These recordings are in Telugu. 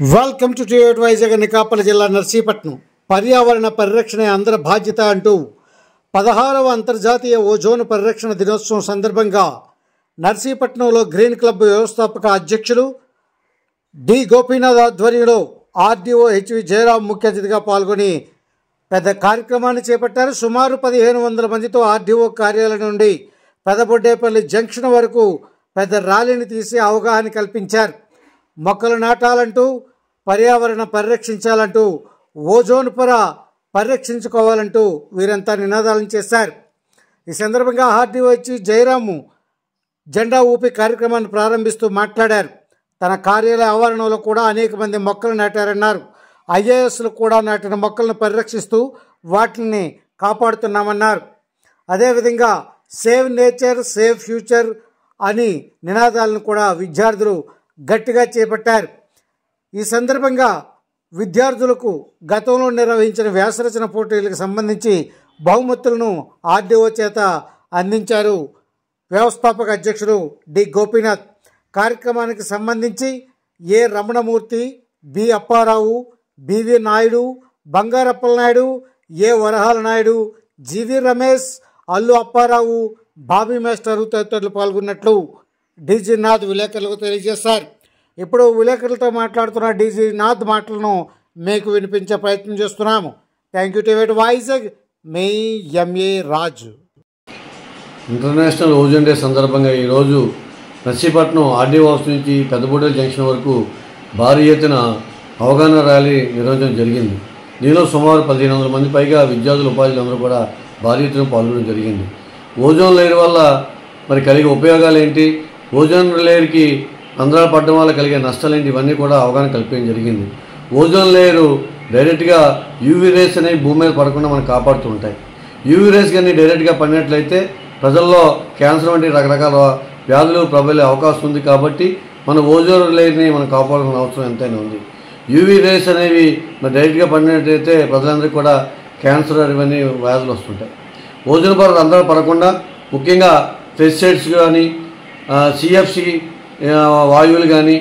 వెల్కమ్ టు టిఎట్ వైజాగ్ నికాపల జిల్లా నర్సీపట్నం పర్యావరణ పరిరక్షణ అందరి బాధ్యత అంటూ పదహారవ అంతర్జాతీయ ఓజోన్ పరిరక్షణ దినోత్సవం సందర్భంగా నర్సీపట్నంలో గ్రీన్ క్లబ్ వ్యవస్థాపక అధ్యక్షులు డి. గోపీనాథ్ ఆధ్వర్యంలో ఆర్డీఓ హెచ్వి జయరాం ముఖ్య అతిథిగా పాల్గొని పెద్ద కార్యక్రమాన్ని చేపట్టారు. సుమారు పదిహేను వందల మందితో ఆర్డీఓ కార్యాలయం నుండి పెదబొడ్డేపల్లి జంక్షన్ వరకు పెద్ద ర్యాలీని తీసి అవగాహన కల్పించారు. మొక్కలు నాటాలంటూ పర్యావరణ పరిరక్షించాలంటూ ఓజోన్ పొర పరిరక్షించుకోవాలంటూ వీరంతా నినాదాలను చేశారు. ఈ సందర్భంగా ఆర్డీఓ వచ్చి జయరాము జెండా ఊపి కార్యక్రమాన్ని ప్రారంభిస్తూ మాట్లాడారు. తన కార్యాలయ ఆవరణలో కూడా అనేక మంది మొక్కలు నాటారన్నారు. ఐఏఎస్లు కూడా నాటిన మొక్కలను పరిరక్షిస్తూ వాటిని కాపాడుతున్నామన్నారు. అదేవిధంగా సేవ్ నేచర్ సేవ్ ఫ్యూచర్ అని నినాదాలను కూడా విద్యార్థులు గట్టిగా చేపట్టారు. ఈ సందర్భంగా విద్యార్థులకు గతంలో నిర్వహించిన వ్యాసరచన పోటీలకు సంబంధించి బహుమతులను ఆర్డీఓ చేత అందించారు. వ్యవస్థాపక అధ్యక్షుడు డి. గోపీనాథ్. కార్యక్రమానికి సంబంధించి A. Ramanamurthy B. Apparao BV Naidu Bangarappala Naidu A. Varahala Naidu GV Ramesh Allu Apparao Bobby master తదితరులు పాల్గొన్నట్లు డీజీ నాథ్ విలేకరులకు తెలియజేశారు. ఇప్పుడు విలేకరులతో మాట్లాడుతున్న డీజీ నాథ్ మాటలను మీకు వినిపించే ప్రయత్నం చేస్తున్నాము. థ్యాంక్ యూ టు వెట్ వైజాగ్ మీ MA Raju international ozone day సందర్భంగా ఈరోజు నర్సీపట్నం ఆర్డీ హౌస్ నుంచి పెద్దబూడేలు జంక్షన్ వరకు భారీ ఎత్తున అవగాహన ర్యాలీ నిర్వహించడం జరిగింది. దీనిలో సుమారు పదిహేను వందల మంది పైగా విద్యార్థులు ఉపాధ్యాయులందరూ కూడా భారీ ఎత్తున పాల్గొనడం జరిగింది. ఓజోన్ లేయర్ వల్ల మరి కలిగే ఉపయోగాలు ఏంటి? ఓజోన్ లేయర్కి అంతరాలు పడడం వల్ల కలిగే నష్టాలు ఏంటి ఇవన్నీ కూడా అవగాహన కల్పించడం జరిగింది. ఓజోన్ లేయరు డైరెక్ట్గా యూవీ రేస్ అనేవి భూమి మీద పడకుండా మనం కాపాడుతూ ఉంటాయి. యూవీ రేస్ కానీ డైరెక్ట్గా పడినట్లయితే ప్రజల్లో క్యాన్సర్ వంటి రకరకాల వ్యాధులు ప్రబలే అవకాశం ఉంది కాబట్టి మన ఓజోన్ లేయర్ని మనం కాపాడాల్సిన అవసరం ఎంతైనా ఉంది. యూవీ రేస్ అనేవి మరి డైరెక్ట్గా పడినట్లయితే ప్రజలందరికీ కూడా క్యాన్సర్ ఇవన్నీ వ్యాధులు వస్తుంటాయి. ఓజోన్ పొర అందరూ పడకుండా ముఖ్యంగా పెస్టిసైడ్స్ కానీ సిఎఫ్సి వాయువులు కానీ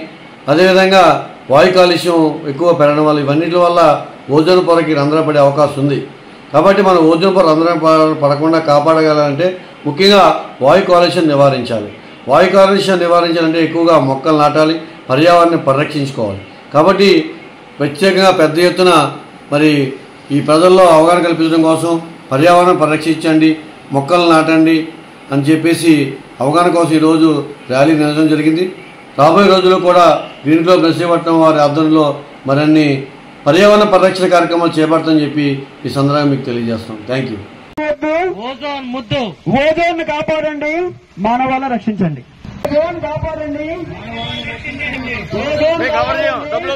అదేవిధంగా వాయు కాలుష్యం ఎక్కువ పెరగడం వల్ల ఇవన్నిటి వల్ల ఓజోన్ పొరకి రంధ్రం పడే అవకాశం ఉంది. కాబట్టి మనం ఓజోన్ పొర రంధ్రం పడకుండా కాపాడగలంటే ముఖ్యంగా వాయు కాలుష్యం నివారించాలి. వాయు కాలుష్యం నివారించాలంటే ఎక్కువగా మొక్కలు నాటాలి పర్యావరణాన్ని పరిరక్షించుకోవాలి. కాబట్టి ప్రత్యేకంగా పెద్ద ఎత్తున మరి ఈ ప్రజల్లో అవగాహన కల్పించడం కోసం పర్యావరణం పరిరక్షించండి మొక్కలు నాటండి అని చెప్పేసి అవగాహన కోసం ఈరోజు ర్యాలీ నిర్వహించడం జరిగింది. రాబోయే రోజుల్లో కూడా గ్రీన్ క్లబ్ నర్సీపట్నం వారి ఆధ్వర్యంలో మరిన్ని పర్యావరణ పరిరక్షణ కార్యక్రమాలు చేపడతామని చెప్పి ఈ సందర్భంగా మీకు తెలియజేస్తాం థ్యాంక్ యూ ఓజోన్ కాపాడండి మానవాళ రక్షించండి. ఓజోన్ కాపాడండి. ఓజోన్ కాపాడండి